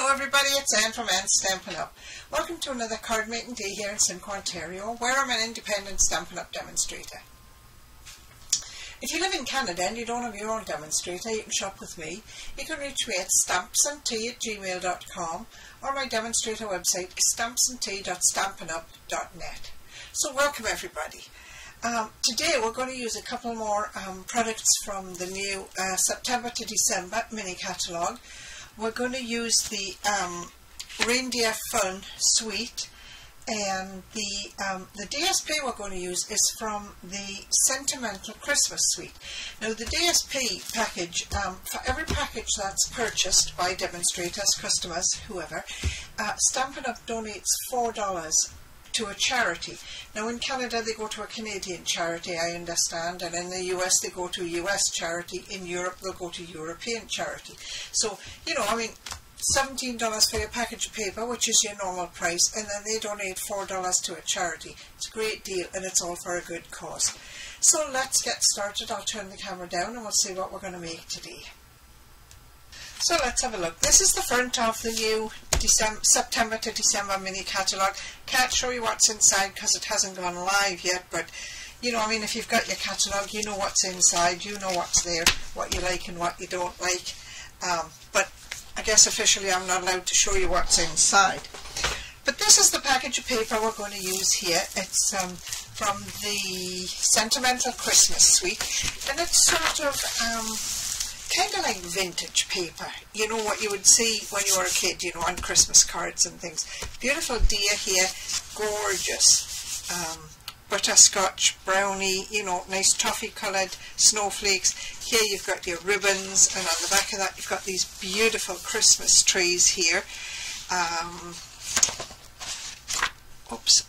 Hello everybody, it's Anne from Anne Stampin' Up. Welcome to another card making day here in Simcoe, Ontario, where I'm an independent Stampin' Up demonstrator. If you live in Canada and you don't have your own demonstrator, you can shop with me. You can reach me at stampsandtea at gmail.com or my demonstrator website is stampsandtea.stampinup.net. So welcome everybody. Um, today we're going to use a couple more um, products from the new uh, September to December mini catalogue. We're going to use the um, Reindeer Fun Suite and the um, the DSP we're going to use is from the Sentimental Christmas Suite. Now the DSP package, um, for every package that's purchased by demonstrators, customers, whoever, uh, Stampin' Up donates $4 to a charity. Now in Canada they go to a Canadian charity I understand and in the US they go to a US charity, in Europe they'll go to European charity. So you know I mean $17 for your package of paper which is your normal price and then they donate $4 to a charity. It's a great deal and it's all for a good cause. So let's get started. I'll turn the camera down and we'll see what we're going to make today. So let's have a look. This is the front of the new December, September to December mini catalogue. Can't show you what's inside because it hasn't gone live yet, but you know, I mean, if you've got your catalogue, you know what's inside, you know what's there, what you like and what you don't like. Um, but I guess officially I'm not allowed to show you what's inside. But this is the package of paper we're going to use here. It's um, from the Sentimental Christmas Suite, and it's sort of um, kind of like vintage paper. You know what you would see when you were a kid, you know, on Christmas cards and things. Beautiful deer here, gorgeous. Um, butterscotch, brownie, you know, nice toffee coloured snowflakes. Here you've got your ribbons and on the back of that you've got these beautiful Christmas trees here. Um, oops,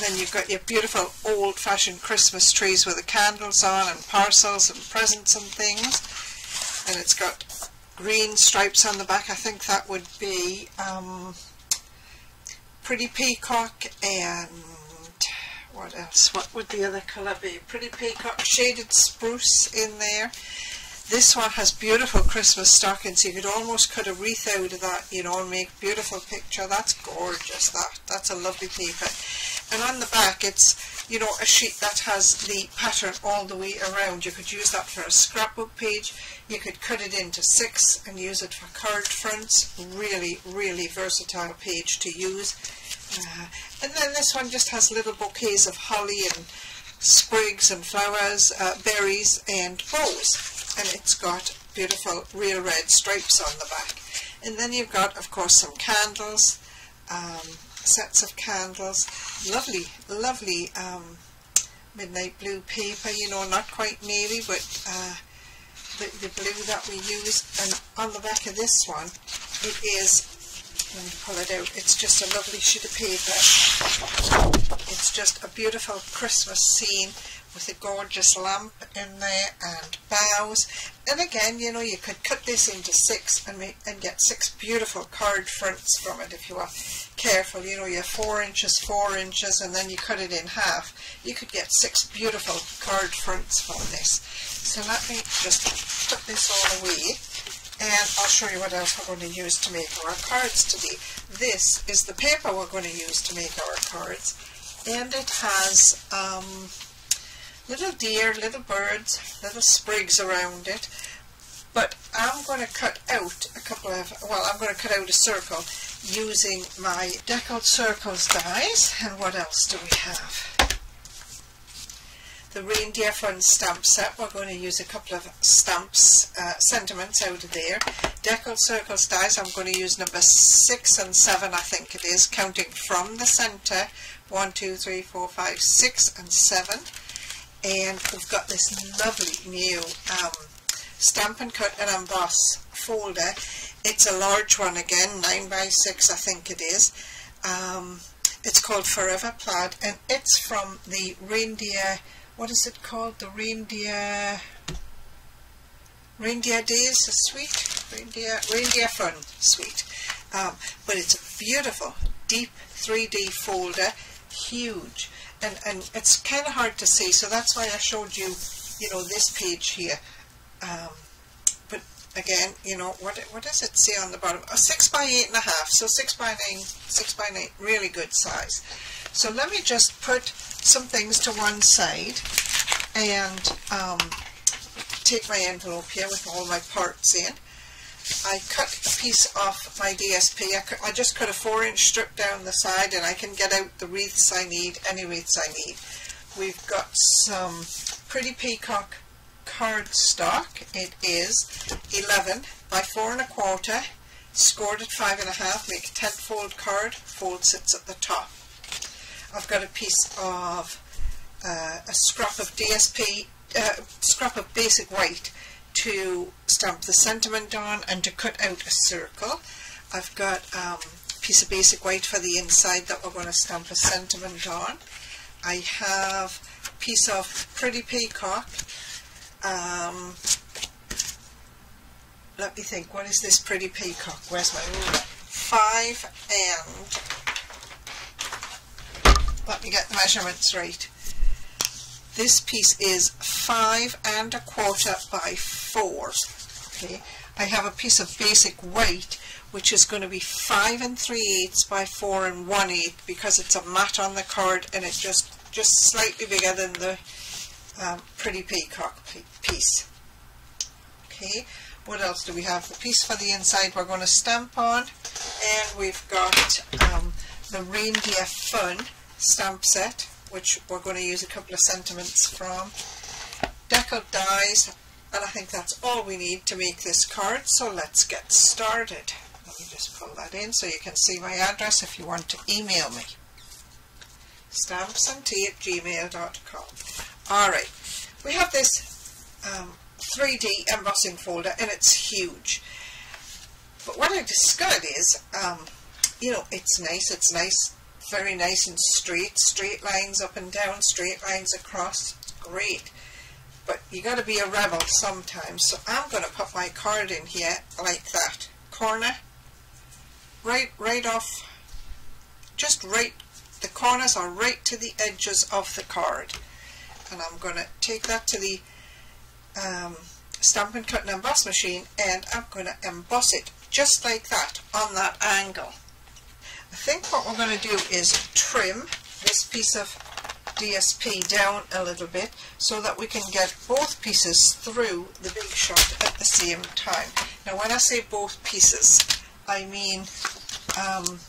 then you've got your beautiful old-fashioned Christmas trees with the candles on and parcels and presents and things. And it's got green stripes on the back. I think that would be um, Pretty Peacock and what else? What would the other colour be? Pretty Peacock Shaded Spruce in there. This one has beautiful Christmas stockings. You could almost cut a wreath out of that, you know, and make beautiful picture. That's gorgeous. That That's a lovely paper and on the back it's you know a sheet that has the pattern all the way around. You could use that for a scrapbook page. You could cut it into six and use it for card fronts. Really really versatile page to use. Uh, and then this one just has little bouquets of holly and sprigs and flowers uh, berries and bows. And it's got beautiful real red stripes on the back. And then you've got of course some candles um, sets of candles. Lovely, lovely um, midnight blue paper, you know, not quite navy, but uh, the, the blue that we use. And on the back of this one, it is, let me pull it out, it's just a lovely sheet of paper. It's just a beautiful Christmas scene with a gorgeous lamp in there and bows And again, you know, you could cut this into six and make, and get six beautiful card fronts from it if you are careful. You know, you have four inches, four inches, and then you cut it in half. You could get six beautiful card fronts from this. So let me just put this all away and I'll show you what else we're going to use to make our cards today. This is the paper we're going to use to make our cards and it has um, little deer, little birds, little sprigs around it. But I'm going to cut out a couple of, well, I'm going to cut out a circle using my Deckled Circles dies. And what else do we have? The Reindeer Fun stamp set. We're going to use a couple of stamps, uh, sentiments out of there. Deckled Circles dies. I'm going to use number 6 and 7, I think it is, counting from the centre. 1, 2, 3, 4, 5, 6 and 7 and we've got this lovely new um, Stampin' Cut and Emboss folder. It's a large one again, 9 by 6 I think it is. Um, it's called Forever Plaid and it's from the Reindeer, what is it called? The Reindeer, Reindeer Days Suite? Reindeer, Reindeer Fun Suite. Um, but it's a beautiful, deep 3D folder, huge and, and it's kind of hard to see so that's why I showed you you know this page here um, but again, you know, what what does it say on the bottom? A six by eight and a half, so six by nine, six by nine, really good size. So let me just put some things to one side and um, take my envelope here with all my parts in. I cut a piece off my DSP. I, I just cut a four inch strip down the side and I can get out the wreaths I need, any wreaths I need. We've got some Pretty Peacock card stock. It is 11 by four and a quarter, scored at five and a half, make a tent fold card, fold sits at the top. I've got a piece of uh, a scrap of DSP, uh, scrap of basic white to stamp the sentiment on and to cut out a circle. I've got um, a piece of basic white for the inside that we're going to stamp a sentiment on. I have a piece of Pretty Peacock. Um, let me think, what is this Pretty Peacock? Where's my ruler? Five and, let me get the measurements right. This piece is five and a quarter by four. Okay, I have a piece of basic white which is going to be five and three eighths by four and one eighth because it's a mat on the card and it's just just slightly bigger than the um, pretty peacock piece. Okay, what else do we have? The piece for the inside we're going to stamp on and we've got um, the Reindeer Fun stamp set which we're going to use a couple of sentiments from. Deckled dies, and I think that's all we need to make this card, so let's get started. Let me just pull that in so you can see my address if you want to email me. stampsandtea at gmail.com Alright, we have this um, 3D embossing folder and it's huge. But what I discovered is, um, you know, it's nice, it's nice very nice and straight, straight lines up and down, straight lines across, great. But you got to be a rebel sometimes, so I'm going to put my card in here like that. Corner, right, right off, just right, the corners are right to the edges of the card. And I'm going to take that to the um, Stampin' Cut and Emboss machine and I'm going to emboss it just like that on that angle. I think what we're going to do is trim this piece of DSP down a little bit so that we can get both pieces through the big shot at the same time. Now when I say both pieces, I mean um,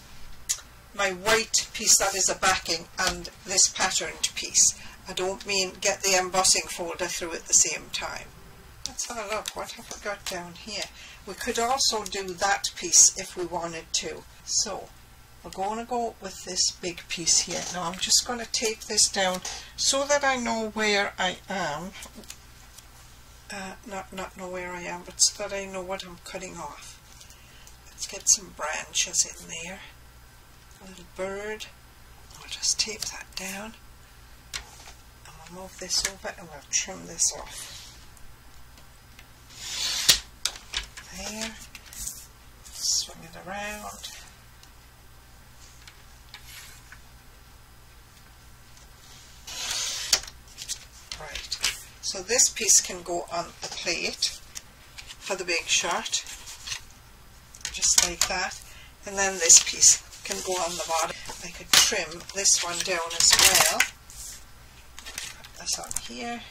my white piece that is a backing and this patterned piece. I don't mean get the embossing folder through at the same time. Let's have a look. What have we got down here? We could also do that piece if we wanted to. So we're going to go with this big piece here. Now I'm just going to take this down so that I know where I am. Uh, not, not know where I am, but so that I know what I'm cutting off. Let's get some branches in there. A little bird. I'll just tape that down. And we'll move this over and we'll trim this off. There. Swing it around. So this piece can go on the plate for the big shot, just like that. And then this piece can go on the bottom. I could trim this one down as well. Put this on here.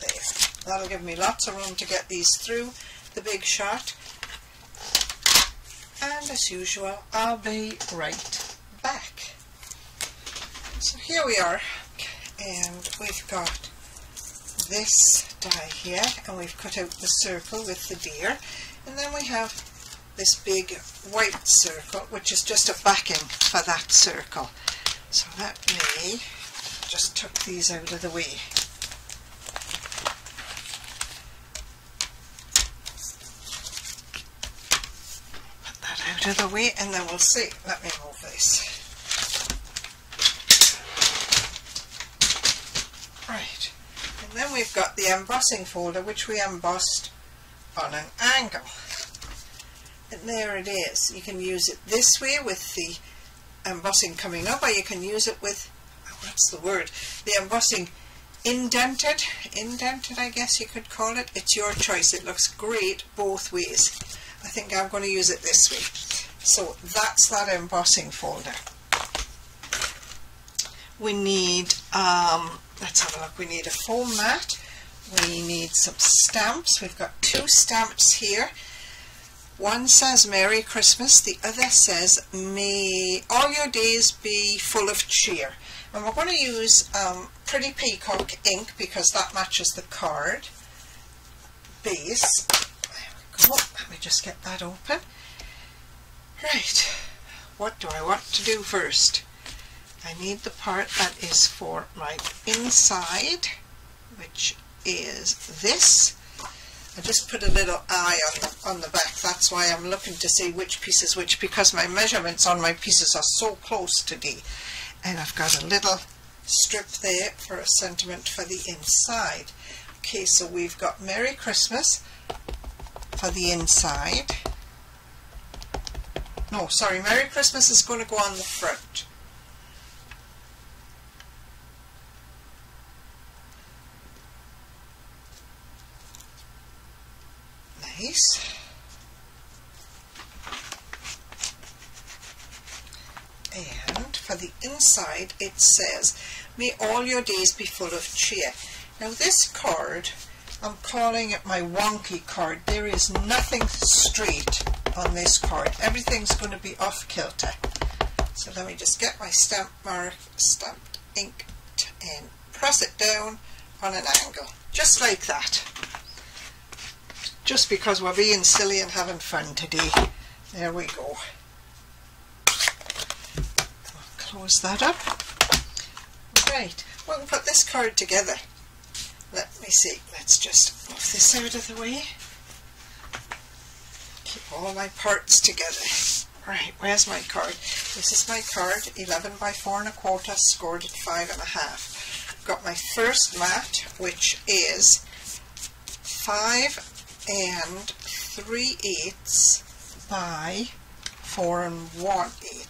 There. That'll give me lots of room to get these through the big shot. And as usual, I'll be right back. So here we are and we've got this die here and we've cut out the circle with the deer. And then we have this big white circle which is just a backing for that circle. So let me just tuck these out of the way. Put that out of the way and then we'll see. Let me move this Right, and then we've got the embossing folder which we embossed on an angle. And there it is. You can use it this way with the embossing coming up or you can use it with, what's the word, the embossing indented, indented I guess you could call it. It's your choice. It looks great both ways. I think I'm going to use it this way. So that's that embossing folder. We need, um, let's have a look, we need a foam mat. We need some stamps. We've got two stamps here. One says Merry Christmas, the other says May all your days be full of cheer. And we're going to use um, Pretty Peacock ink because that matches the card base. There we go. Let me just get that open. Right, what do I want to do first? I need the part that is for my inside, which is this. I just put a little eye on the, on the back. That's why I'm looking to see which piece is which because my measurements on my pieces are so close to D. And I've got a little strip there for a sentiment for the inside. Okay, so we've got Merry Christmas for the inside. No, sorry, Merry Christmas is going to go on the front. Nice. And for the inside it says, May all your days be full of cheer. Now this card, I'm calling it my wonky card. There is nothing straight on this card. Everything's going to be off kilter. So let me just get my stamp mark, stamped ink and press it down on an angle, just like that just because we're being silly and having fun today. There we go. Close that up. Right, we can put this card together. Let me see, let's just move this out of the way. Keep all my parts together. Right, where's my card? This is my card, 11 by 4 and a quarter, scored at 5 and a half. Got my first mat, which is 5 and 3 eighths by 4 and 1 eighth.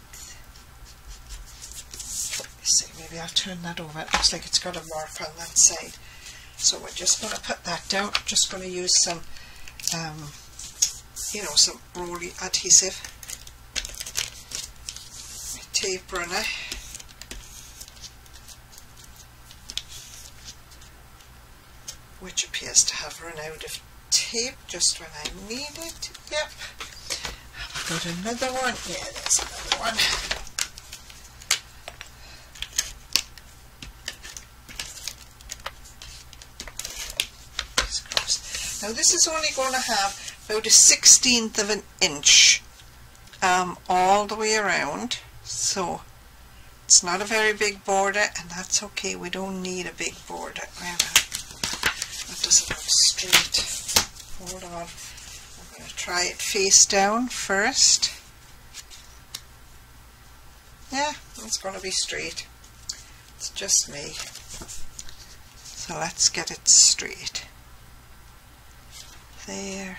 Let's see, maybe I'll turn that over. It looks like it's got a mark on that side. So we're just going to put that down. just going to use some, um, you know, some roly adhesive. tape runner. which appears to have run out of tape just when I need it. Yep. I've got another one. Yeah, there's another one. Now this is only going to have about a sixteenth of an inch um, all the way around. So it's not a very big border and that's okay. We don't need a big border. That doesn't look straight hold on. I'm going to try it face down first. Yeah, it's going to be straight. It's just me. So let's get it straight. There.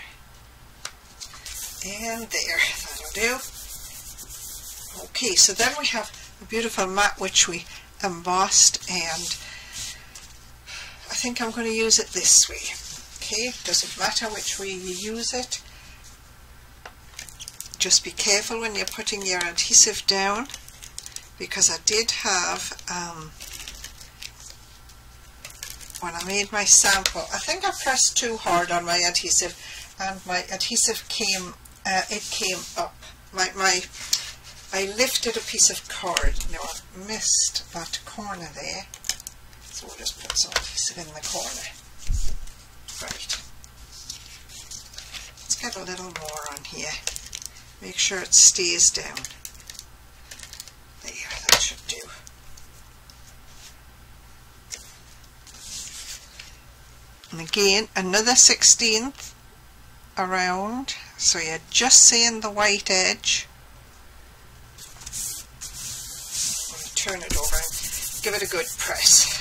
And there. That'll do. Okay, so then we have a beautiful mat which we embossed and I think I'm going to use it this way okay doesn't matter which way you use it. Just be careful when you're putting your adhesive down because I did have um, when I made my sample I think I pressed too hard on my adhesive and my adhesive came uh, it came up. My, my I lifted a piece of card now I missed that corner there. So we'll just put some adhesive in the corner Right. Let's get a little more on here. Make sure it stays down. There, that should do. And again, another 16th around, so you're just seeing the white edge. turn it over and give it a good press.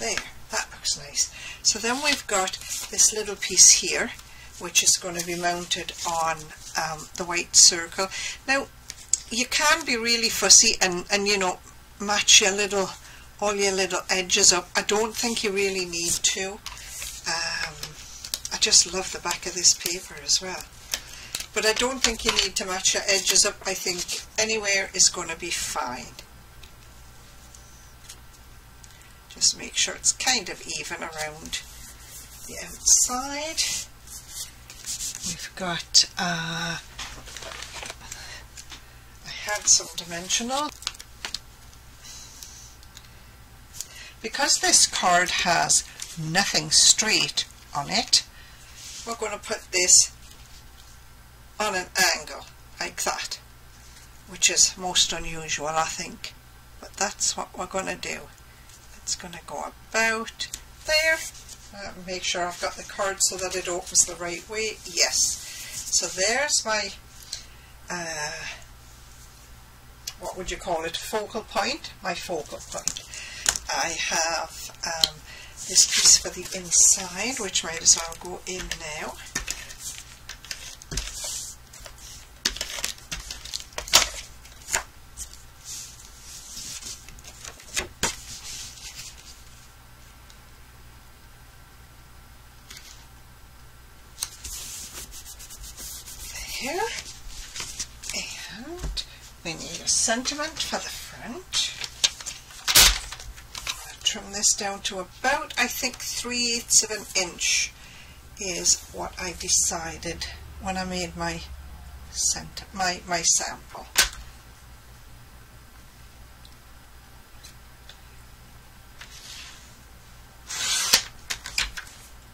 There, that looks nice. So then we've got this little piece here, which is going to be mounted on um, the white circle. Now, you can be really fussy and, and, you know, match your little, all your little edges up. I don't think you really need to. Um, I just love the back of this paper as well. But I don't think you need to match your edges up. I think anywhere is going to be fine. Just make sure it's kind of even around the outside. We've got, uh, I had some dimensional. Because this card has nothing straight on it, we're going to put this on an angle like that, which is most unusual I think, but that's what we're going to do. It's going to go about there. Uh, make sure I've got the card so that it opens the right way. Yes. So there's my, uh, what would you call it, focal point? My focal point. I have um, this piece for the inside, which might as well go in now. There. And we need a sentiment for the front trim this down to about, I think, 3 eighths of an inch is what I decided when I made my center, my, my sample.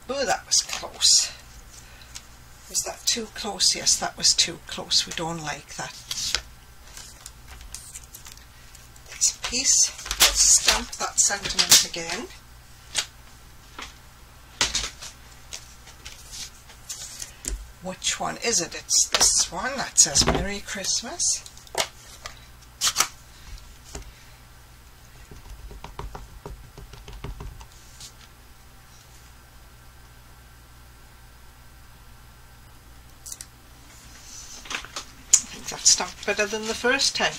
Oh, that was close. Was that too close? Yes, that was too close. We don't like that. Piece stamp that sentiment again. Which one is it? It's this one that says Merry Christmas. I think that stamped better than the first time.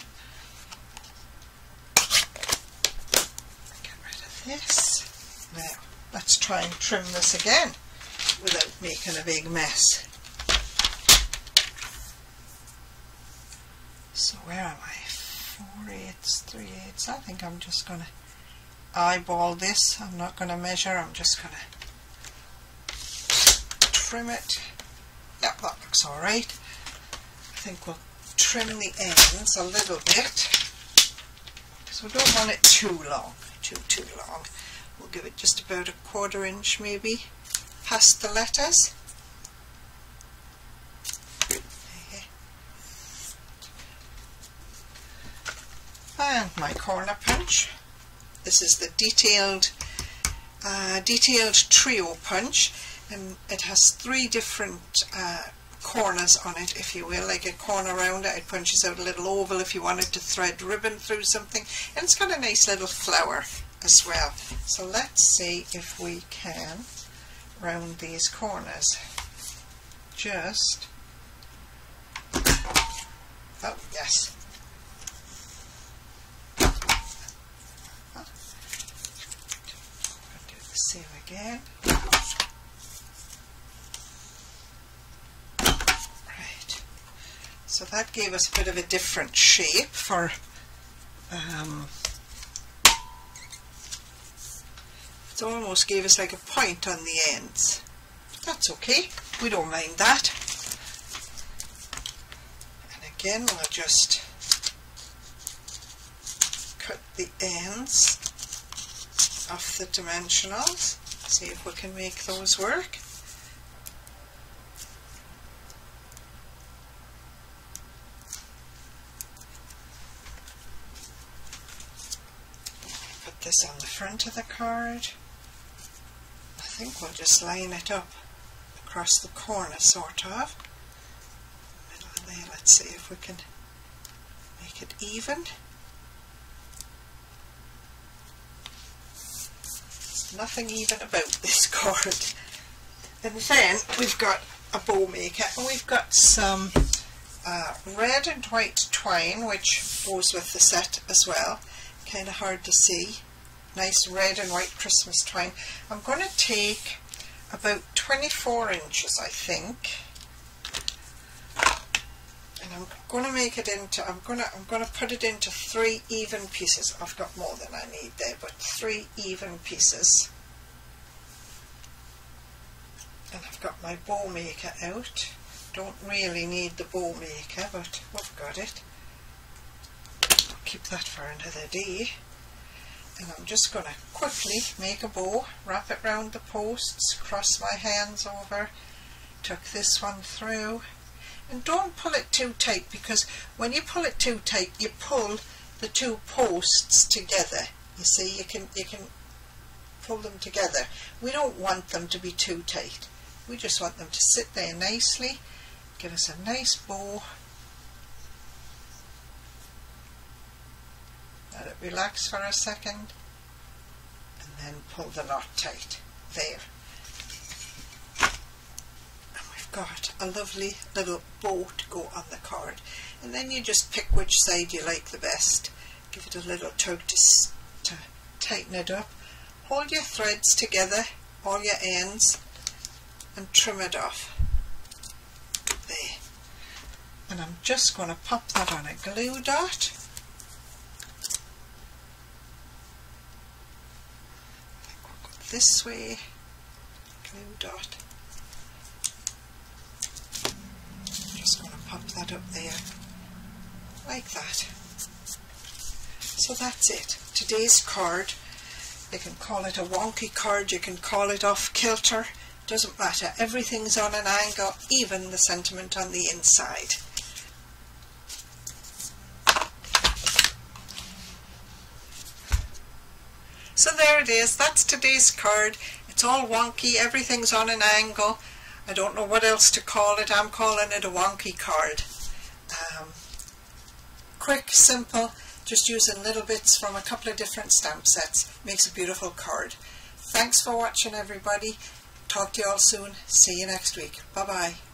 This. Now, let's try and trim this again without making a big mess. So where am I? 4 eighths, 3 eighths. I think I'm just going to eyeball this. I'm not going to measure. I'm just going to trim it. Yep, that looks alright. I think we'll trim the ends a little bit because we don't want it too long too, too long. We'll give it just about a quarter inch maybe past the letters. And my corner punch. This is the detailed uh, detailed trio punch and it has three different uh, corners on it, if you will, like a corner around it. It punches out a little oval if you wanted to thread ribbon through something. And it's got a nice little flower as well. So let's see if we can round these corners. Just, oh yes. do the same again. So that gave us a bit of a different shape for um, it almost gave us like a point on the ends. That's okay, we don't mind that. And again we'll just cut the ends off the dimensionals, see if we can make those work. this on the front of the card. I think we'll just line it up across the corner, sort of. Middle of there, let's see if we can make it even. There's nothing even about this card. And then we've got a bow maker and we've got some uh, red and white twine which goes with the set as well kind of hard to see. Nice red and white Christmas twine. I'm going to take about 24 inches, I think. And I'm going to make it into, I'm going to, I'm going to put it into three even pieces. I've got more than I need there, but three even pieces. And I've got my bow maker out. Don't really need the bow maker, but we've got it. I'll keep that for another day. And I'm just going to quickly make a bow, wrap it round the posts, cross my hands over, tuck this one through. And don't pull it too tight because when you pull it too tight, you pull the two posts together. You see, you can, you can pull them together. We don't want them to be too tight. We just want them to sit there nicely, give us a nice bow. Let it relax for a second and then pull the knot tight. There. And we've got a lovely little bow to go on the card. And then you just pick which side you like the best. Give it a little tug to, to tighten it up. Hold your threads together, all your ends, and trim it off. There. And I'm just going to pop that on a glue dot. This way, glue dot. Just going to pop that up there, like that. So that's it. Today's card. You can call it a wonky card, you can call it off kilter, doesn't matter. Everything's on an angle, even the sentiment on the inside. There it is, that's today's card. It's all wonky, everything's on an angle. I don't know what else to call it, I'm calling it a wonky card. Um, quick, simple, just using little bits from a couple of different stamp sets. Makes a beautiful card. Thanks for watching everybody. Talk to you all soon. See you next week. Bye bye.